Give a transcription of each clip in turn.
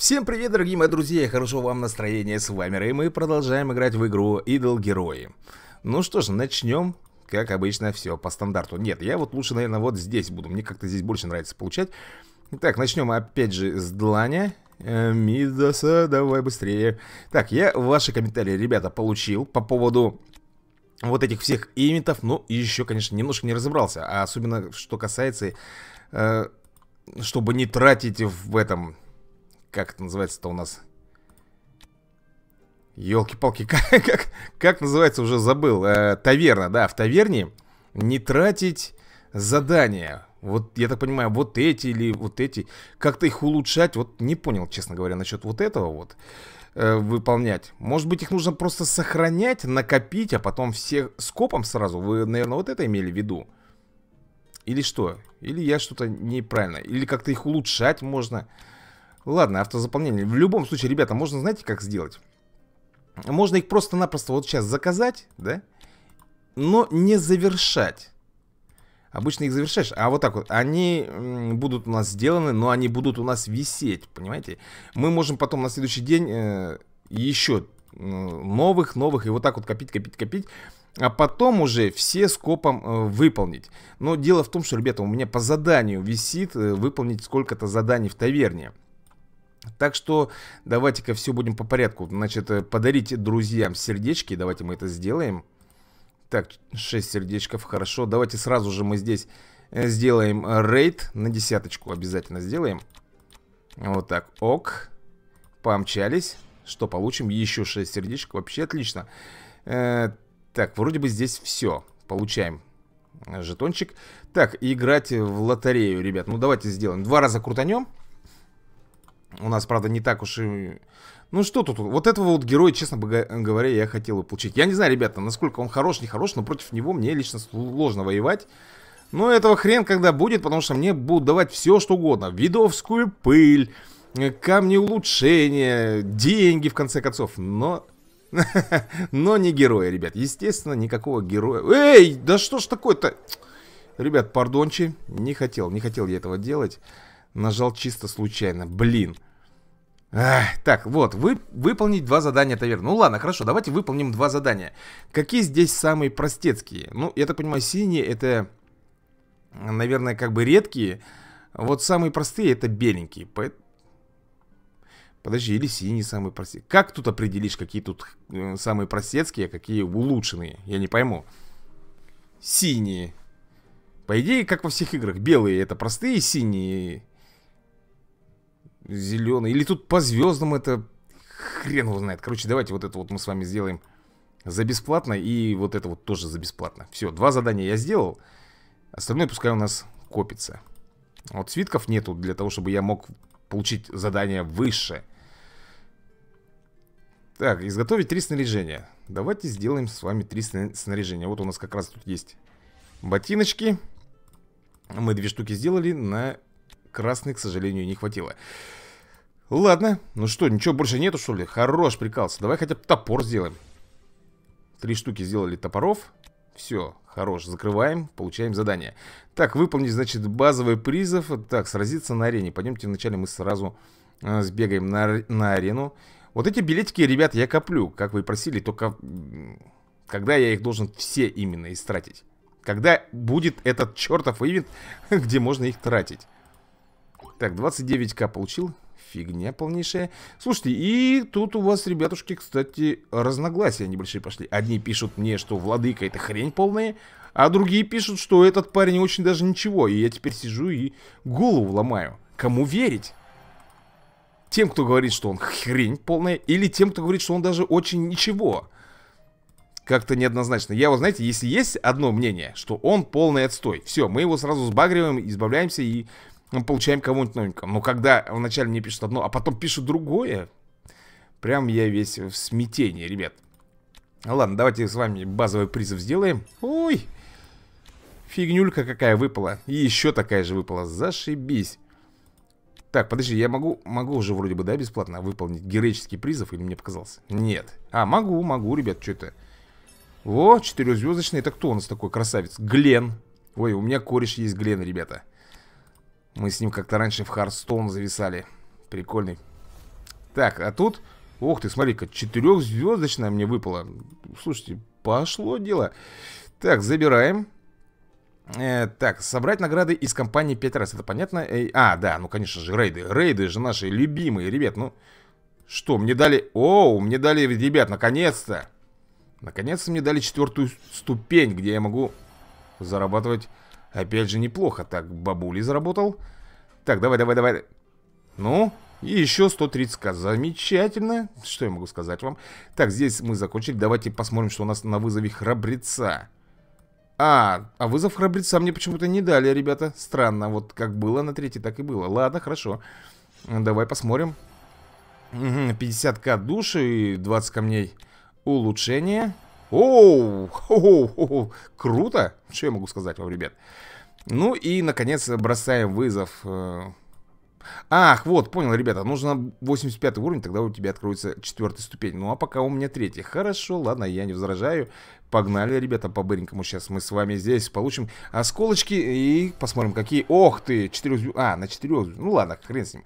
Всем привет, дорогие мои друзья, и хорошего вам настроения, с вами Рэй, мы продолжаем играть в игру Идол Герои. Ну что ж, начнем, как обычно, все по стандарту. Нет, я вот лучше, наверное, вот здесь буду, мне как-то здесь больше нравится получать. Так, начнем опять же с дланя. Э, Мидаса, давай быстрее. Так, я ваши комментарии, ребята, получил по поводу вот этих всех имитов. Ну, и еще, конечно, немножко не разобрался. А особенно, что касается, э, чтобы не тратить в этом как это называется-то у нас? Елки-палки, как, как, как называется, уже забыл. Э, таверна, да, в таверне не тратить задания. Вот, я так понимаю, вот эти или вот эти. Как-то их улучшать, вот не понял, честно говоря, насчет вот этого вот э, выполнять. Может быть, их нужно просто сохранять, накопить, а потом все скопом сразу. Вы, наверное, вот это имели в виду? Или что? Или я что-то неправильно? Или как-то их улучшать можно? Ладно, автозаполнение. В любом случае, ребята, можно, знаете, как сделать? Можно их просто-напросто вот сейчас заказать, да? Но не завершать. Обычно их завершаешь, а вот так вот Они будут у нас сделаны, но они будут у нас висеть, понимаете? Мы можем потом на следующий день э, еще новых, новых И вот так вот копить, копить, копить А потом уже все скопом э, выполнить Но дело в том, что, ребята, у меня по заданию висит э, Выполнить сколько-то заданий в таверне так что давайте-ка все будем по порядку. Значит, э, подарите друзьям сердечки. Давайте мы это сделаем. Так, 6 сердечков, хорошо. Давайте сразу же мы здесь э, сделаем рейд на десяточку. Обязательно сделаем. Вот так, ок. Помчались. Что получим? Еще 6 сердечек. Вообще отлично. Э, так, вроде бы здесь все. Получаем жетончик. Так, играть в лотерею, ребят. Ну, давайте сделаем. Два раза крутанем. У нас, правда, не так уж и... Ну что тут? Вот этого вот героя, честно говоря, я хотел бы получить. Я не знаю, ребята, насколько он хорош, не хорош, но против него мне лично сложно воевать. Но этого хрен когда будет, потому что мне будут давать все, что угодно. Видовскую пыль, камни улучшения, деньги, в конце концов. Но... Но не героя, ребят. Естественно, никакого героя. Эй, да что ж такое-то? Ребят, пардончи, не хотел, не хотел я этого делать. Нажал чисто случайно. Блин. Ах, так, вот, вы, выполнить два задания таверны. Ну ладно, хорошо, давайте выполним два задания. Какие здесь самые простецкие? Ну, я так понимаю, синие это, наверное, как бы редкие. Вот самые простые это беленькие. По... Подожди, или синие самые простые. Как тут определишь, какие тут э, самые простецкие, а какие улучшенные? Я не пойму. Синие. По идее, как во всех играх, белые это простые, синие Зеленый. Или тут по звездам это... Хрен его знает. Короче, давайте вот это вот мы с вами сделаем за бесплатно. И вот это вот тоже за бесплатно. Все, два задания я сделал. Остальное пускай у нас копится. Вот свитков нету для того, чтобы я мог получить задание выше. Так, изготовить три снаряжения. Давайте сделаем с вами три снаряжения. Вот у нас как раз тут есть ботиночки. Мы две штуки сделали, на красный, к сожалению, не хватило. Ладно, ну что, ничего больше нету, что ли? Хорош прикался. Давай хотя бы топор сделаем. Три штуки сделали топоров. Все, хорош, закрываем, получаем задание. Так, выполнить, значит, базовый призов. Так, сразиться на арене. Пойдемте вначале мы сразу э, сбегаем на, на арену. Вот эти билетики, ребят, я коплю, как вы просили, только когда я их должен все именно истратить. Когда будет этот чертов ивент, где можно их тратить. Так, 29к получил. Фигня полнейшая. Слушайте, и тут у вас, ребятушки, кстати, разногласия небольшие пошли. Одни пишут мне, что владыка это хрень полная, а другие пишут, что этот парень очень даже ничего. И я теперь сижу и голову ломаю. Кому верить? Тем, кто говорит, что он хрень полная, или тем, кто говорит, что он даже очень ничего. Как-то неоднозначно. Я вот, знаете, если есть одно мнение, что он полный отстой, все, мы его сразу сбагриваем, избавляемся и мы получаем кого-нибудь новенького. Но когда вначале мне пишут одно, а потом пишут другое, прям я весь в смятении, ребят. Ладно, давайте с вами базовый призыв сделаем. Ой, фигнюлька какая выпала. И еще такая же выпала. Зашибись. Так, подожди, я могу, могу уже вроде бы, да, бесплатно выполнить героический призыв, или мне показался? Нет. А, могу, могу, ребят, что это? Во, четырехзвездочный, это кто у нас такой красавец? Глен. Ой, у меня кореш есть Глен, ребята. Мы с ним как-то раньше в Харстоун зависали. Прикольный. Так, а тут... Ох ты, смотри-ка, четырехзвездочная мне выпала. Слушайте, пошло дело. Так, забираем. Э, так, собрать награды из компании 5 раз, это понятно? Э, а, да, ну конечно же, рейды. Рейды же наши любимые, ребят, ну... Что, мне дали... Оу, мне дали, ребят, наконец-то! Наконец-то мне дали четвертую ступень, где я могу зарабатывать, опять же, неплохо. Так, бабули заработал. Так, давай, давай, давай. Ну, и еще 130к. Замечательно. Что я могу сказать вам? Так, здесь мы закончили. Давайте посмотрим, что у нас на вызове храбреца. А, а вызов храбреца мне почему-то не дали, ребята. Странно. Вот как было на третьей, так и было. Ладно, хорошо. Давай посмотрим. 50к души и 20 камней улучшение. Оу, оу, оу, круто. Что я могу сказать вам, ребят? Ну и, наконец, бросаем вызов э, Ах, вот, понял, ребята, нужно 85 уровень, тогда у тебя откроется четвертая ступень. Ну, а пока у меня третья. Хорошо, ладно, я не возражаю. Погнали, ребята, по-быренькому. Сейчас мы с вами здесь получим осколочки и посмотрим, какие... Ох ты, 4 А, на 4 Ну, ладно, хрен с ним.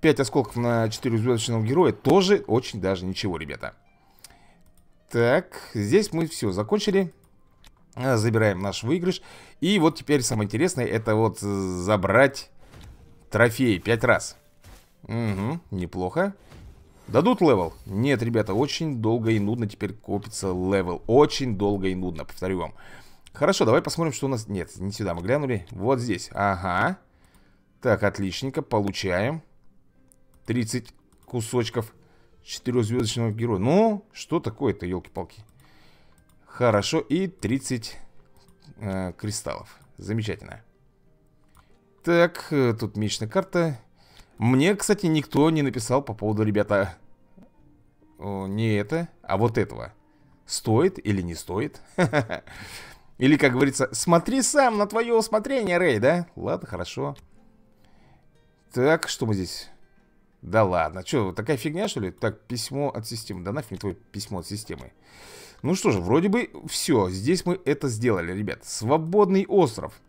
5 осколков на 4-звездочного героя тоже очень даже ничего, ребята. Так, здесь мы все закончили. Забираем наш выигрыш. И вот теперь самое интересное, это вот забрать Трофей, пять раз. Угу, неплохо. Дадут level? Нет, ребята, очень долго и нудно теперь копится level. Очень долго и нудно, повторю вам. Хорошо, давай посмотрим, что у нас... Нет, не сюда мы глянули. Вот здесь, ага. Так, отличненько, получаем 30 кусочков Четырехзвездочного героя Ну, что такое-то, елки-палки Хорошо, и 30 э, кристаллов Замечательно так, э, тут мечная карта. Мне, кстати, никто не написал по поводу, ребята, не это, а вот этого. Стоит или не стоит? Или, как говорится, смотри сам на твое усмотрение, Рэй, да? Ладно, хорошо. Так, что мы здесь? Да ладно, что, такая фигня, что ли? Так, письмо от системы. Да нафиг мне твое письмо от системы. Ну что же, вроде бы все. Здесь мы это сделали, ребят. Свободный остров.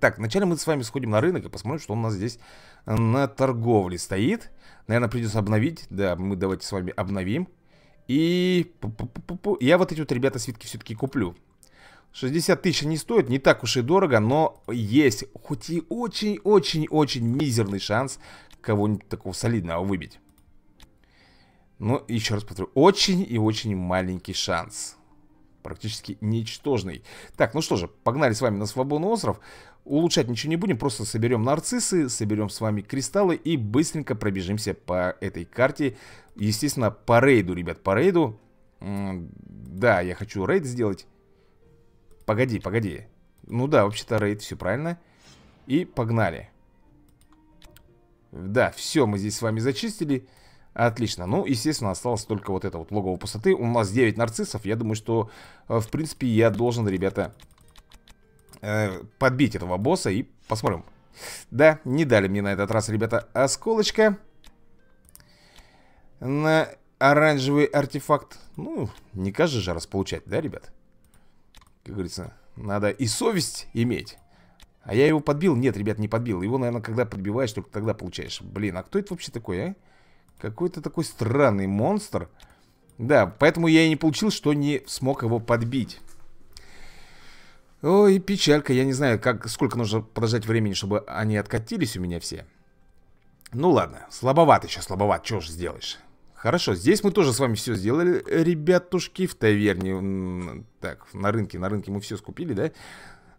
Так, вначале мы с вами сходим на рынок и посмотрим, что у нас здесь на торговле стоит. Наверное, придется обновить. Да, мы давайте с вами обновим. И я вот эти вот, ребята, свитки все-таки куплю. 60 тысяч не стоит, не так уж и дорого, но есть хоть и очень-очень-очень мизерный шанс кого-нибудь такого солидного выбить. Но еще раз повторю, очень и очень маленький шанс практически ничтожный. Так, ну что же, погнали с вами на свободный остров. Улучшать ничего не будем, просто соберем нарциссы, соберем с вами кристаллы и быстренько пробежимся по этой карте. Естественно, по рейду, ребят, по рейду. Да, я хочу рейд сделать. Погоди, погоди. Ну да, вообще-то рейд, все правильно. И погнали. Да, все, мы здесь с вами зачистили. Отлично. Ну, естественно, осталось только вот это вот логово пустоты. У нас 9 нарциссов. Я думаю, что, э, в принципе, я должен, ребята, э, подбить этого босса и посмотрим. Да, не дали мне на этот раз, ребята, осколочка. На оранжевый артефакт. Ну, не каждый же раз получать, да, ребят? Как говорится, надо и совесть иметь. А я его подбил? Нет, ребят, не подбил. Его, наверное, когда подбиваешь, только тогда получаешь. Блин, а кто это вообще такой, а? Какой-то такой странный монстр. Да, поэтому я и не получил, что не смог его подбить. Ой, печалька. Я не знаю, как, сколько нужно подождать времени, чтобы они откатились у меня все. Ну ладно, слабоват еще, слабоват. Что ж сделаешь? Хорошо, здесь мы тоже с вами все сделали, ребятушки, в таверне. Так, на рынке, на рынке мы все скупили, да?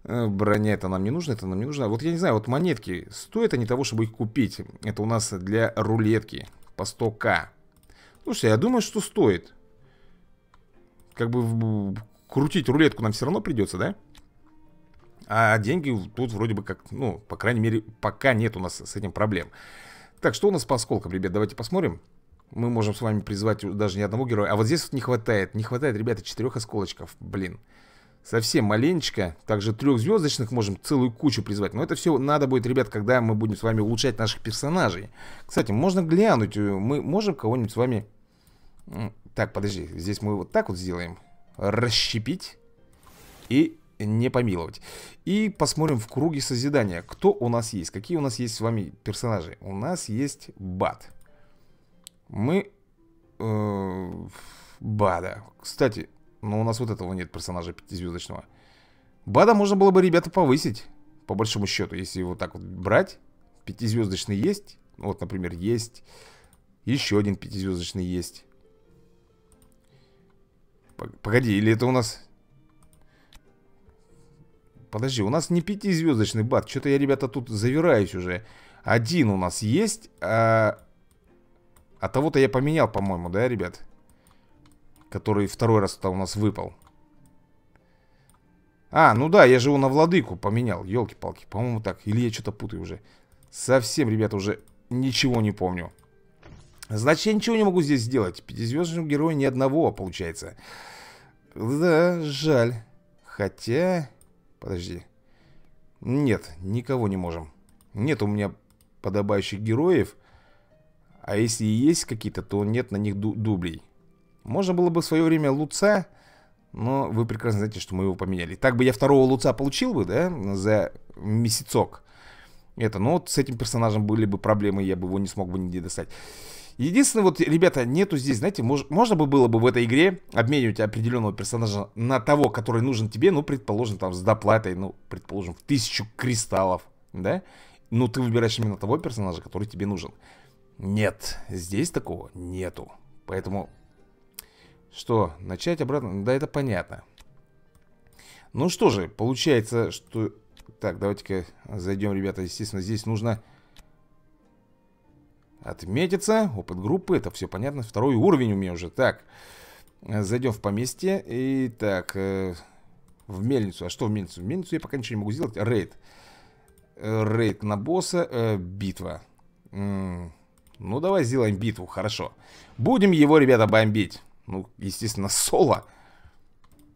Э, броня это нам не нужно, это нам не нужно. Вот я не знаю, вот монетки, стоят они того, чтобы их купить? Это у нас для рулетки по 100к. Слушай, я думаю, что стоит. Как бы крутить рулетку нам все равно придется, да? А деньги тут вроде бы как, ну, по крайней мере, пока нет у нас с этим проблем. Так, что у нас по осколкам, ребят? Давайте посмотрим. Мы можем с вами призвать даже не одного героя. А вот здесь вот не хватает. Не хватает, ребята, четырех осколочков. Блин. Совсем маленечко. Также трехзвездочных можем целую кучу призвать. Но это все надо будет, ребят, когда мы будем с вами улучшать наших персонажей. Кстати, можно глянуть. Э, мы можем кого-нибудь с вами... Так, подожди. Здесь мы вот так вот сделаем. Расщепить. И не помиловать. И посмотрим в круге созидания, кто у нас есть, какие у нас есть с вами персонажи. У нас есть Бат. Мы... Э, Бада. Кстати, ну у нас вот этого нет персонажа пятизвездочного. Бада можно было бы, ребята, повысить. По большому счету, если вот так вот брать. Пятизвездочный есть. Вот, например, есть. Еще один пятизвездочный есть. Погоди, или это у нас... Подожди, у нас не пятизвездочный бат. Что-то я, ребята, тут завираюсь уже. Один у нас есть, а... А того-то я поменял, по-моему, да, ребят? Который второй раз-то у нас выпал. А, ну да, я же его на владыку поменял. Елки-палки, по-моему так. Или я что-то путаю уже. Совсем, ребята, уже ничего не помню. Значит, я ничего не могу здесь сделать. Пятизвездочного героя ни одного, получается. Да, жаль. Хотя... Подожди. Нет, никого не можем. Нет у меня подобающих героев. А если и есть какие-то, то нет на них ду дублей. Можно было бы в свое время Луца, но вы прекрасно знаете, что мы его поменяли. Так бы я второго Луца получил бы, да, за месяцок. Это, но вот с этим персонажем были бы проблемы, я бы его не смог бы нигде достать. Единственное, вот, ребята, нету здесь, знаете, мож, можно бы было бы в этой игре обменивать определенного персонажа на того, который нужен тебе, ну, предположим, там, с доплатой, ну, предположим, в тысячу кристаллов, да? Ну, ты выбираешь именно того персонажа, который тебе нужен. Нет, здесь такого нету. Поэтому, что, начать обратно? Да, это понятно. Ну что же, получается, что... Так, давайте-ка зайдем, ребята, естественно, здесь нужно Отметиться. Опыт группы. Это все понятно. Второй уровень у меня уже. Так. Зайдем в поместье. И так. Э, в мельницу. А что в мельницу? В мельницу я пока ничего не могу сделать. Рейд. Рейд на босса. Э, битва. М -м ну, давай сделаем битву. Хорошо. Будем его, ребята, бомбить. Ну, естественно, соло.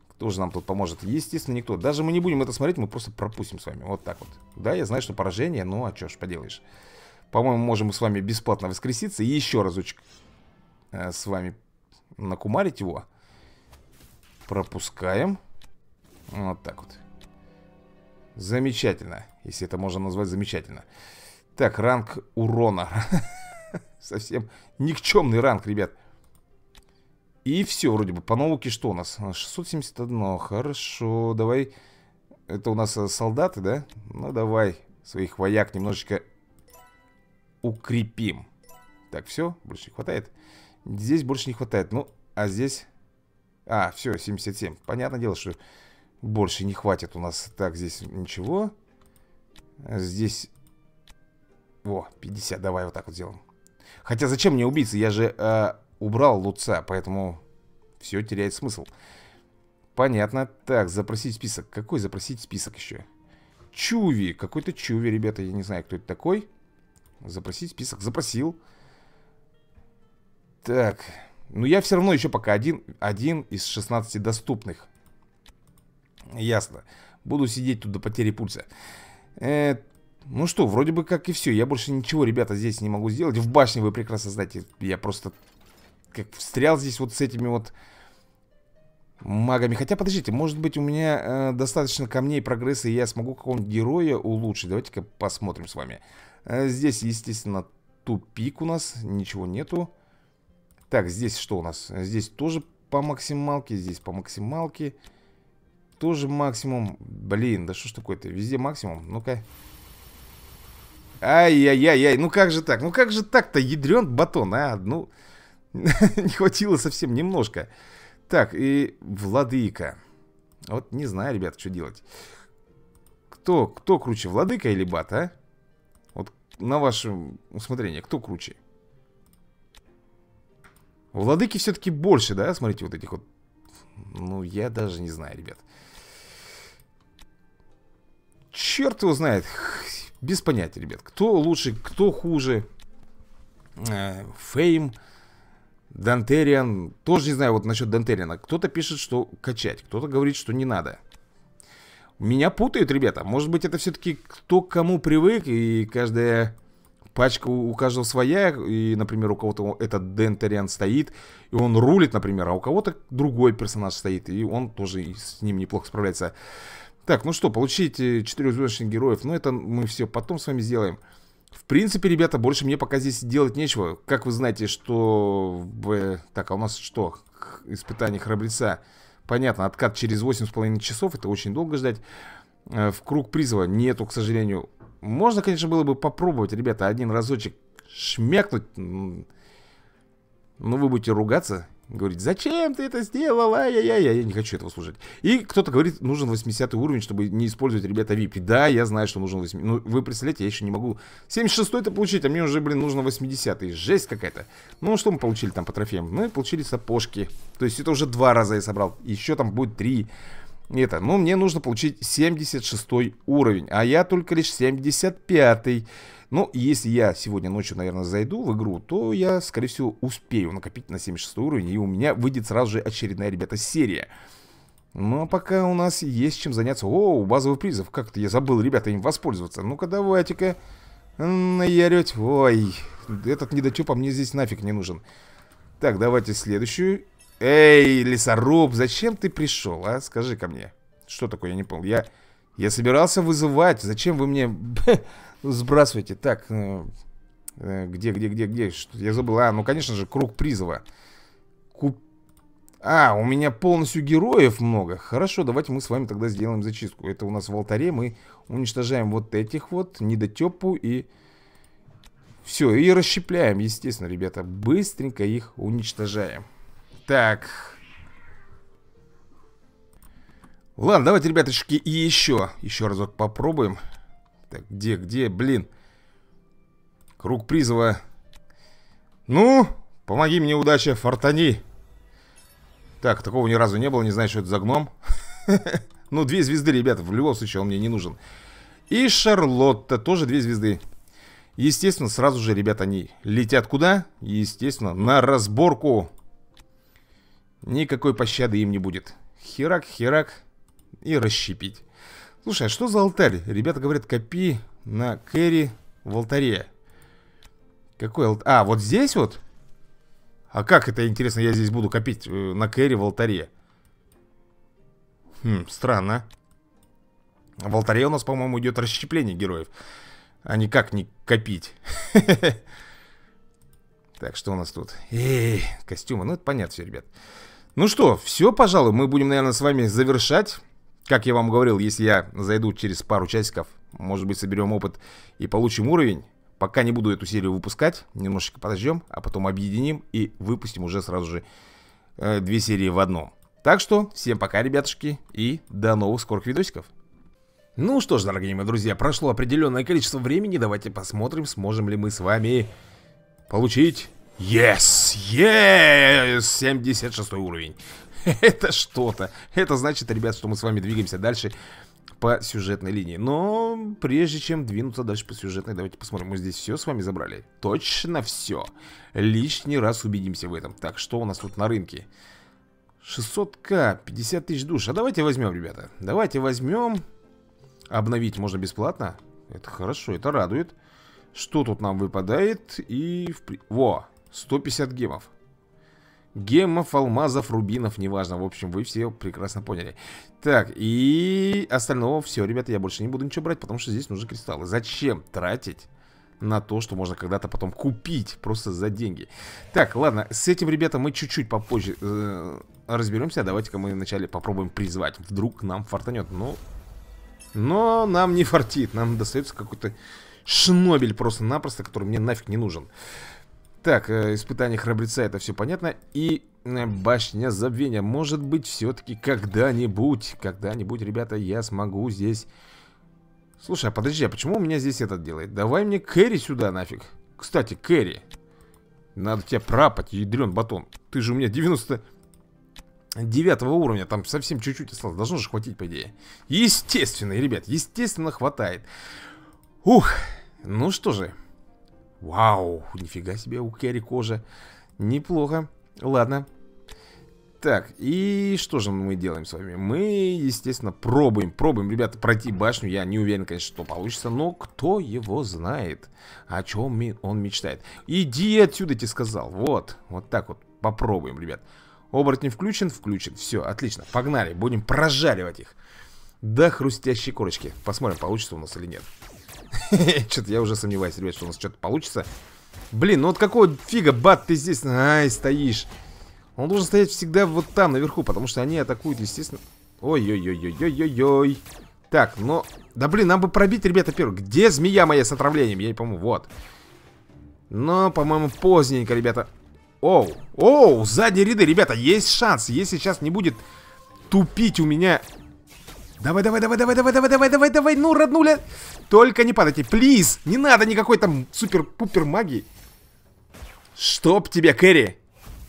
Кто же нам тут поможет? Естественно, никто. Даже мы не будем это смотреть, мы просто пропустим с вами. Вот так вот. Да, я знаю, что поражение, ну а что ж поделаешь. По-моему, можем с вами бесплатно воскреситься и еще разочек э, с вами накумарить его. Пропускаем. Вот так вот. Замечательно, если это можно назвать замечательно. Так, ранг урона. Совсем никчемный ранг, ребят. И все, вроде бы, по науке что у нас? 671, хорошо, давай Это у нас э, солдаты, да? Ну, давай своих вояк немножечко укрепим. Так, все, больше не хватает. Здесь больше не хватает. Ну, а здесь... А, все, 77. Понятное дело, что больше не хватит у нас. Так, здесь ничего. Здесь... О, 50. Давай вот так вот сделаем. Хотя зачем мне убийца? Я же э, убрал луца, поэтому все теряет смысл. Понятно. Так, запросить список. Какой запросить список еще? Чуви. Какой-то Чуви, ребята. Я не знаю, кто это такой. Запросить список. Запросил. Так. Ну, я все равно еще пока один, один из 16 доступных. Ясно. Буду сидеть тут до потери пульса. Э, ну что, вроде бы как и все. Я больше ничего, ребята, здесь не могу сделать. В башне вы прекрасно знаете. Я просто как встрял здесь вот с этими вот магами. Хотя, подождите, может быть у меня э, достаточно камней прогресса, и я смогу какого-нибудь героя улучшить. Давайте-ка посмотрим с вами. Э, здесь, естественно, тупик у нас, ничего нету. Так, здесь что у нас? Здесь тоже по максималке, здесь по максималке. Тоже максимум. Блин, да что ж такое-то? Везде максимум. Ну-ка. Ай-яй-яй-яй, ну как же так? Ну как же так-то, ядрен батон, а? Ну, не хватило совсем немножко. Так, и владыка. Вот не знаю, ребят, что делать. Кто, кто круче, владыка или бат, а? на ваше усмотрение, кто круче? Владыки все-таки больше, да? Смотрите, вот этих вот. Ну, я даже не знаю, ребят. Черт его знает. Без понятия, ребят. Кто лучше, кто хуже. Э, Фейм. Дантериан. Тоже не знаю вот насчет Дантериана. Кто-то пишет, что качать. Кто-то говорит, что не надо. Меня путают, ребята. Может быть, это все-таки кто к кому привык, и каждая пачка у, каждого своя, и, например, у кого-то этот Дентериан стоит, и он рулит, например, а у кого-то другой персонаж стоит, и он тоже с ним неплохо справляется. Так, ну что, получить четырехзвездочных героев, ну это мы все потом с вами сделаем. В принципе, ребята, больше мне пока здесь делать нечего. Как вы знаете, что... Так, а у нас что? Испытание храбреца. Понятно, откат через 8,5 часов. Это очень долго ждать. Э, в круг призыва нету, к сожалению. Можно, конечно, было бы попробовать, ребята, один разочек шмякнуть. Ну, вы будете ругаться. Говорит, зачем ты это сделал? Ай-яй-яй, я не хочу этого слушать. И кто-то говорит, нужен 80 уровень, чтобы не использовать, ребята, VIP. Да, я знаю, что нужен 80. Ну, вы представляете, я еще не могу 76-й-то получить, а мне уже, блин, нужно 80-й. Жесть какая-то. Ну, что мы получили там по трофеям? Мы получили сапожки. То есть это уже два раза я собрал. Еще там будет три. Это, ну, мне нужно получить 76 уровень, а я только лишь 75 -й. Ну, если я сегодня ночью, наверное, зайду в игру, то я, скорее всего, успею накопить на 76 уровень, и у меня выйдет сразу же очередная, ребята, серия. А пока у нас есть чем заняться. О, базовый призов. Как-то я забыл, ребята, им воспользоваться. Ну-ка, давайте-ка наярить. Ой, этот недотеп, а мне здесь нафиг не нужен. Так, давайте следующую. Эй, лесоруб, зачем ты пришел, а? Скажи ко мне. Что такое, я не понял. Я, я собирался вызывать. Зачем вы мне сбрасываете? Так, э, э, где, где, где, где? Что? Я забыл. А, ну, конечно же, круг призыва. Куп... А, у меня полностью героев много. Хорошо, давайте мы с вами тогда сделаем зачистку. Это у нас в алтаре. Мы уничтожаем вот этих вот, недотепу и... Все, и расщепляем, естественно, ребята. Быстренько их уничтожаем. Так. Ладно, давайте, ребяточки, и еще. Еще разок попробуем. Так, где, где, блин. Круг призыва. Ну, помоги мне, удача, фортани. Так, такого ни разу не было, не знаю, что это за гном. Ну, две звезды, ребята, в любом случае он мне не нужен. И Шарлотта, тоже две звезды. Естественно, сразу же, ребята, они летят куда? Естественно, на разборку Никакой пощады им не будет. Херак, херак и расщепить. Слушай, а что за алтарь? Ребята говорят, копи на кэрри в алтаре. Какой алтарь? А, вот здесь вот? А как это, интересно, я здесь буду копить э, на кэрри в алтаре? Хм, странно. В алтаре у нас, по-моему, идет расщепление героев. А никак не копить. Так, что у нас тут? Эй, костюмы. Ну, это понятно все, ребят. Ну что, все, пожалуй, мы будем, наверное, с вами завершать. Как я вам говорил, если я зайду через пару часиков, может быть, соберем опыт и получим уровень. Пока не буду эту серию выпускать, немножечко подождем, а потом объединим и выпустим уже сразу же э, две серии в одном. Так что, всем пока, ребятушки, и до новых скорых видосиков. Ну что ж, дорогие мои друзья, прошло определенное количество времени, давайте посмотрим, сможем ли мы с вами получить Yes! Yes! 76 уровень. Это что-то. Это значит, ребят, что мы с вами двигаемся дальше по сюжетной линии. Но прежде чем двинуться дальше по сюжетной, давайте посмотрим. Мы здесь все с вами забрали? Точно все. Лишний раз убедимся в этом. Так, что у нас тут на рынке? 600к, 50 тысяч душ. А давайте возьмем, ребята. Давайте возьмем. Обновить можно бесплатно. Это хорошо, это радует. Что тут нам выпадает? И... В... Во! 150 гемов. Гемов, алмазов, рубинов, неважно. В общем, вы все прекрасно поняли. Так, и остального все, ребята, я больше не буду ничего брать, потому что здесь нужны кристаллы. Зачем тратить на то, что можно когда-то потом купить просто за деньги? Так, ладно, с этим, ребята, мы чуть-чуть попозже э, разберемся. Давайте-ка мы вначале попробуем призвать. Вдруг нам фартанет. Но, но нам не фартит. Нам достается какой-то шнобель просто-напросто, который мне нафиг не нужен. Так, э, испытание храбреца, это все понятно. И э, башня забвения. Может быть, все-таки когда-нибудь, когда-нибудь, ребята, я смогу здесь... Слушай, а подожди, а почему у меня здесь этот делает? Давай мне Кэрри сюда нафиг. Кстати, Кэрри. Надо тебя пропать, ядрен батон. Ты же у меня 90... Девятого уровня, там совсем чуть-чуть осталось Должно же хватить, по идее Естественно, ребят, естественно хватает Ух, ну что же Вау, нифига себе у Кэрри кожа. Неплохо. Ладно. Так, и что же мы делаем с вами? Мы, естественно, пробуем, пробуем, ребята, пройти башню. Я не уверен, конечно, что получится, но кто его знает, о чем он мечтает. Иди отсюда, тебе сказал. Вот, вот так вот. Попробуем, ребят. Оборотень включен? Включен. Все, отлично. Погнали, будем прожаривать их. До хрустящей корочки. Посмотрим, получится у нас или нет. Что-то я уже сомневаюсь, ребят, что у нас что-то получится. Блин, ну вот какого фига, бат, ты здесь, ай, стоишь. Он должен стоять всегда вот там, наверху, потому что они атакуют, естественно... Ой-ой-ой-ой-ой-ой-ой. Так, но... Да блин, нам бы пробить, ребята, первый. Где змея моя с отравлением? Я не помню, вот. Но, по-моему, поздненько, ребята. Оу, оу, задние ряды, ребята, есть шанс. Если сейчас не будет тупить у меня... Давай, давай, давай, давай, давай, давай, давай, давай, давай, ну, роднуля. Только не падайте, плиз. Не надо никакой там супер-пупер магии. Чтоб тебе, Кэрри.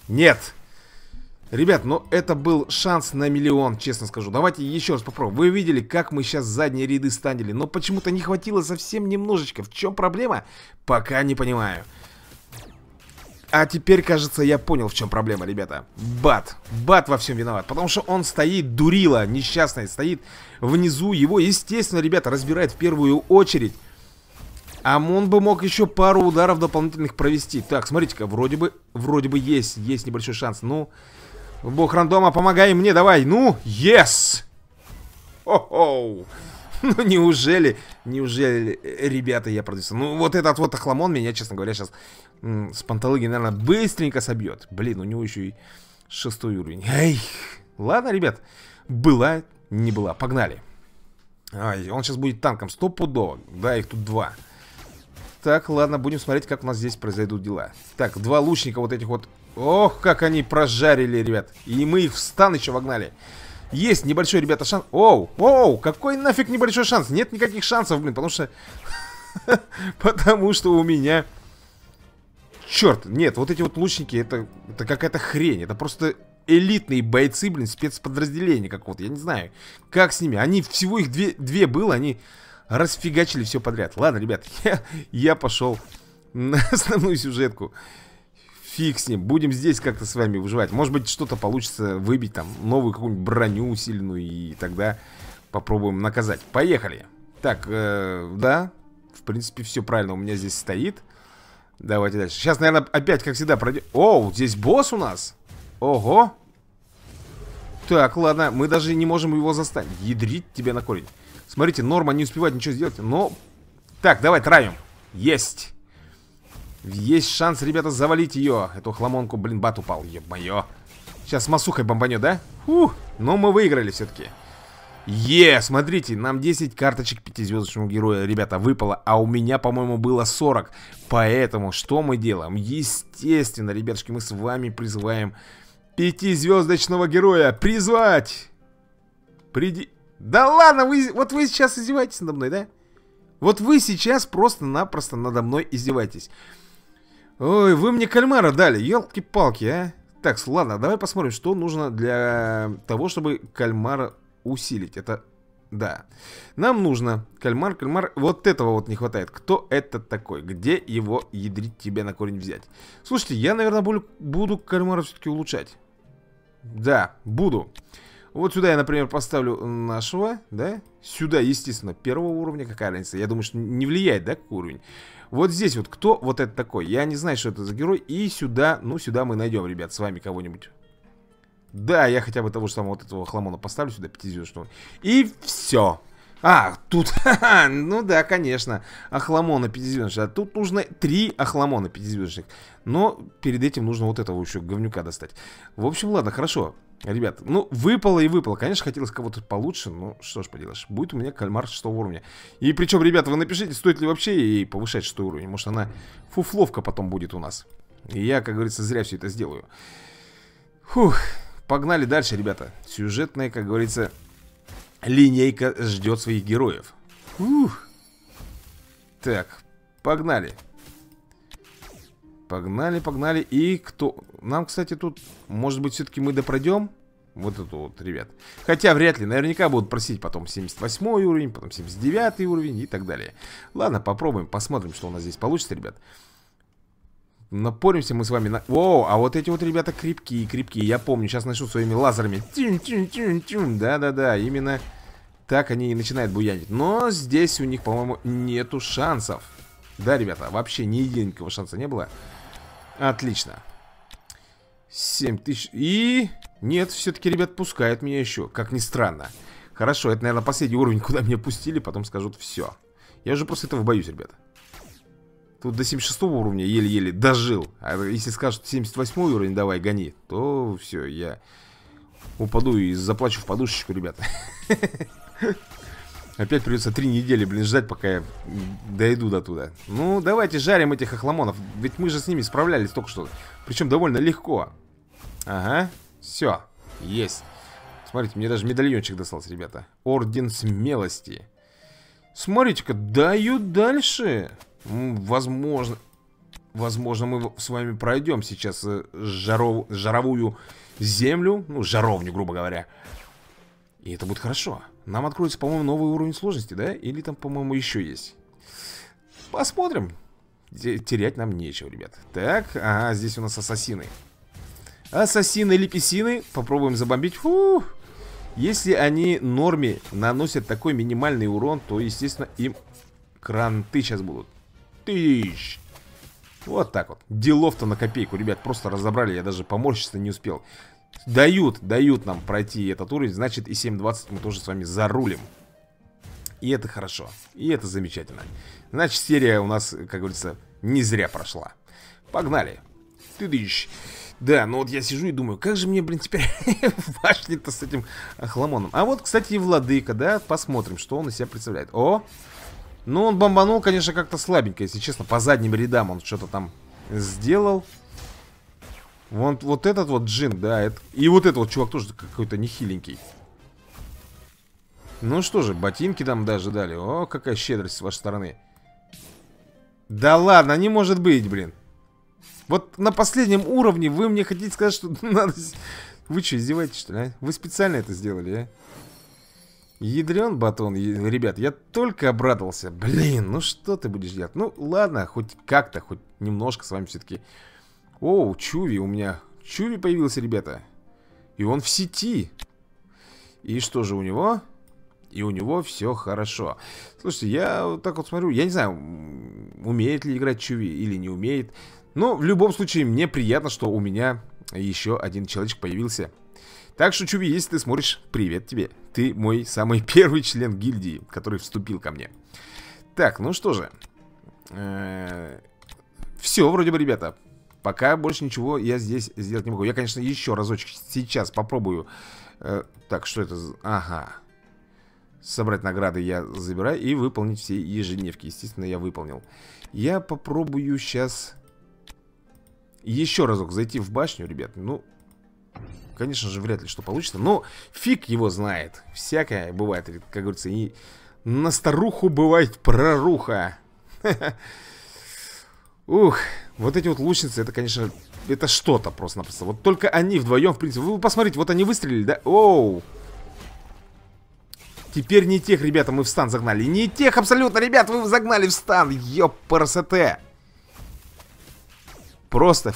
Нет. Ребят, ну это был шанс на миллион, честно скажу. Давайте еще раз попробуем. Вы видели, как мы сейчас задние ряды станили, но почему-то не хватило совсем немножечко. В чем проблема? Пока не понимаю. А теперь, кажется, я понял, в чем проблема, ребята. Бат. Бат во всем виноват. Потому что он стоит, дурила, несчастный, стоит внизу. Его, естественно, ребята, разбирает в первую очередь. А он бы мог еще пару ударов дополнительных провести. Так, смотрите-ка, вроде бы, вроде бы есть, есть небольшой шанс. Ну, бог рандома, помогай мне, давай. Ну, yes! Хо-хоу! Ну, неужели, неужели, ребята, я продюсер? Ну, вот этот вот охламон меня, честно говоря, сейчас с пантологии, наверное, быстренько собьет. Блин, у него еще и шестой уровень. Эй, ладно, ребят, была, не была, погнали. Ай, он сейчас будет танком, стопудово. Да, их тут два. Так, ладно, будем смотреть, как у нас здесь произойдут дела. Так, два лучника вот этих вот. Ох, как они прожарили, ребят. И мы их в стан еще вогнали. Есть небольшой, ребята, шанс. Оу, оу, какой нафиг небольшой шанс? Нет никаких шансов, блин, потому что... Потому что у меня... Черт, нет, вот эти вот лучники, это, это какая-то хрень. Это просто элитные бойцы, блин, спецподразделения как вот, я не знаю, как с ними. Они, всего их две, две было, они расфигачили все подряд. Ладно, ребят, я, я пошел на основную сюжетку. Фиг с ним, будем здесь как-то с вами выживать. Может быть, что-то получится выбить там, новую какую-нибудь броню усиленную, и тогда попробуем наказать. Поехали. Так, э, да, в принципе, все правильно у меня здесь стоит. Давайте дальше. Сейчас, наверное, опять, как всегда, пройдем. Оу, здесь босс у нас. Ого. Так, ладно, мы даже не можем его заставить. Ядрить тебе на корень. Смотрите, Норма не успевает ничего сделать, но... Так, давай, травим. Есть. Есть шанс, ребята, завалить ее. Эту хламонку, блин, бат упал. Ё-моё. Сейчас с масухой бомбанет, да? Фух, но мы выиграли все-таки. Е, смотрите, нам 10 карточек пятизвездочного героя, ребята, выпало, а у меня, по-моему, было 40. Поэтому что мы делаем? Естественно, ребятушки, мы с вами призываем пятизвездочного героя призвать. Приди... Да ладно, вы, вот вы сейчас издеваетесь надо мной, да? Вот вы сейчас просто-напросто надо мной издеваетесь. Ой, вы мне кальмара дали, елки-палки, а? Так, ладно, давай посмотрим, что нужно для того, чтобы кальмара усилить. Это, да. Нам нужно кальмар, кальмар, вот этого вот не хватает. Кто это такой? Где его ядрить тебе на корень взять? Слушайте, я, наверное, буду, буду кальмара все-таки улучшать. Да, буду. Вот сюда я, например, поставлю нашего, да? Сюда, естественно, первого уровня. Какая разница? Я думаю, что не влияет, да, уровень? Вот здесь вот кто вот это такой? Я не знаю, что это за герой. И сюда, ну, сюда мы найдем, ребят, с вами кого-нибудь. Да, я хотя бы того же самого вот этого хламона поставлю сюда, пятизвездочного. И все. А, тут, ну да, конечно, охламона пятизвездочных. А тут нужно три охламона пятизвездочных. Но перед этим нужно вот этого еще говнюка достать. В общем, ладно, хорошо. Ребят, ну, выпало и выпало. Конечно, хотелось кого-то получше, но что ж поделаешь. Будет у меня кальмар 6 уровня. И причем, ребята, вы напишите, стоит ли вообще ей повышать 6 уровень. Может, она фуфловка потом будет у нас. И я, как говорится, зря все это сделаю. Фух, погнали дальше, ребята. Сюжетная, как говорится, линейка ждет своих героев. Фух. Так, погнали. Погнали, погнали. И кто... Нам, кстати, тут, может быть, все-таки мы допройдем? Вот это вот, ребят. Хотя вряд ли. Наверняка будут просить потом 78 уровень, потом 79 уровень и так далее. Ладно, попробуем, посмотрим, что у нас здесь получится, ребят. Напоримся мы с вами на... О, а вот эти вот ребята крепкие, крепкие. Я помню, сейчас начну своими лазерами. Да-да-да, именно так они и начинают буянить. Но здесь у них, по-моему, нету шансов. Да, ребята, вообще ни единого шанса не было. Отлично. 7 тысяч. И... Нет, все-таки, ребят, пускают меня еще. Как ни странно. Хорошо, это, наверное, последний уровень, куда меня пустили. Потом скажут все. Я уже просто этого боюсь, ребята Тут до 76 уровня еле-еле дожил. А если скажут 78 уровень, давай, гони То все, я упаду и заплачу в подушечку, ребята. Опять придется три недели, блин, ждать, пока я дойду до туда. Ну, давайте жарим этих охламонов. Ведь мы же с ними справлялись только что. Причем довольно легко. Ага, все, есть. Смотрите, мне даже медальончик достался, ребята. Орден смелости. Смотрите-ка, дают дальше Возможно Возможно, мы с вами пройдем сейчас э, жаров... жаровую землю Ну, жаровню, грубо говоря. И это будет хорошо. Нам откроется, по-моему, новый уровень сложности, да? Или там, по-моему, еще есть. Посмотрим. Терять нам нечего, ребят. Так, ага, здесь у нас ассасины. Ассасины или писины Попробуем забомбить. Фух если они норме наносят такой минимальный урон, то, естественно, им кранты сейчас будут. Тысяч. Вот так вот. Делов-то на копейку, ребят, просто разобрали, я даже поморщиться не успел. Дают, дают нам пройти этот уровень, значит и 7.20 мы тоже с вами зарулим. И это хорошо, и это замечательно. Значит, серия у нас, как говорится, не зря прошла. Погнали. Ты дышь. Да, ну вот я сижу и думаю, как же мне, блин, теперь в башне-то с этим хламоном. А вот, кстати, и владыка, да, посмотрим, что он из себя представляет. О, ну он бомбанул, конечно, как-то слабенько, если честно, по задним рядам он что-то там сделал. Вот, вот этот вот джин, да, это... и вот этот вот чувак тоже какой-то нехиленький. Ну что же, ботинки там даже дали. О, какая щедрость с вашей стороны. Да ладно, не может быть, блин. Вот на последнем уровне вы мне хотите сказать, что надо... Вы что, издеваетесь, что ли, а? Вы специально это сделали, а? Ядрен батон, ребят, я только обрадовался. Блин, ну что ты будешь делать? Ну ладно, хоть как-то, хоть немножко с вами все-таки Оу, Чуви у меня. Чуви появился, ребята. И он в сети. И что же у него? И у него все хорошо. Слушайте, я вот так вот смотрю Я не знаю, умеет ли играть Чуви или не умеет. Но в любом случае, мне приятно, что у меня еще один человечек появился. Так что, Чуви, если ты смотришь, привет тебе. Ты мой самый первый член гильдии, который вступил ко мне. Так, ну что же. Э, Все, вроде бы, ребята. Пока больше ничего я здесь сделать не могу. Я, конечно, еще разочек сейчас попробую. Э, так, что это? Ага. Собрать награды я забираю и выполнить все ежедневки. Естественно, я выполнил. Я попробую сейчас еще разок зайти в башню, ребят, ну, конечно же, вряд ли что получится. Но фиг его знает. Всякое бывает, как говорится, и на старуху бывает проруха. Ух, вот эти вот лучницы, это, конечно, это что-то просто-напросто. Вот только они вдвоем, в принципе. Вы посмотрите, вот они выстрелили, да? Оу! Теперь не тех, ребята, мы в стан загнали. Не тех абсолютно, ребят, вы загнали в стан. Ёпарасоте. Просто...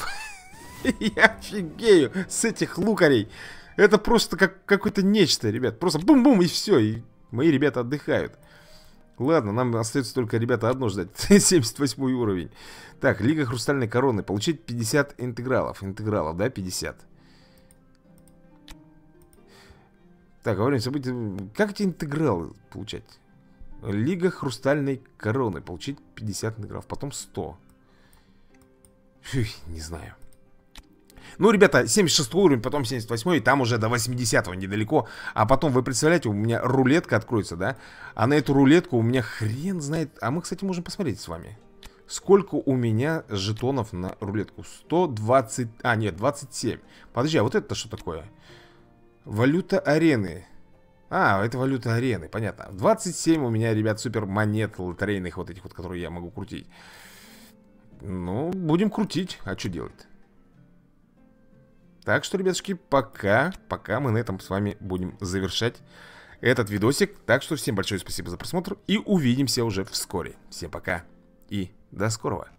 Я офигею с этих лукарей. Это просто как какое-то нечто, ребят. Просто бум-бум и все. И мои ребята отдыхают. Ладно, нам остается только, ребята, одно ждать. 78 уровень. Так, Лига Хрустальной Короны. Получить 50 интегралов. Интегралов, да, 50. Так, говорим, забудьте. Как эти интегралы получать? Лига Хрустальной Короны. Получить 50 интегралов. Потом 100. Фу, не знаю. Ну, ребята, 76 уровень, потом 78 и там уже до 80 недалеко. А потом, вы представляете, у меня рулетка откроется, да? А на эту рулетку у меня хрен знает... А мы, кстати, можем посмотреть с вами. Сколько у меня жетонов на рулетку? 120... А, нет, 27. Подожди, а вот это что такое? Валюта арены. А, это валюта арены, понятно. 27 у меня, ребят, супер монет лотерейных вот этих вот, которые я могу крутить. Ну, будем крутить. А что делать? Так что, ребятушки, пока, пока мы на этом с вами будем завершать этот видосик. Так что всем большое спасибо за просмотр и увидимся уже вскоре. Всем пока и до скорого.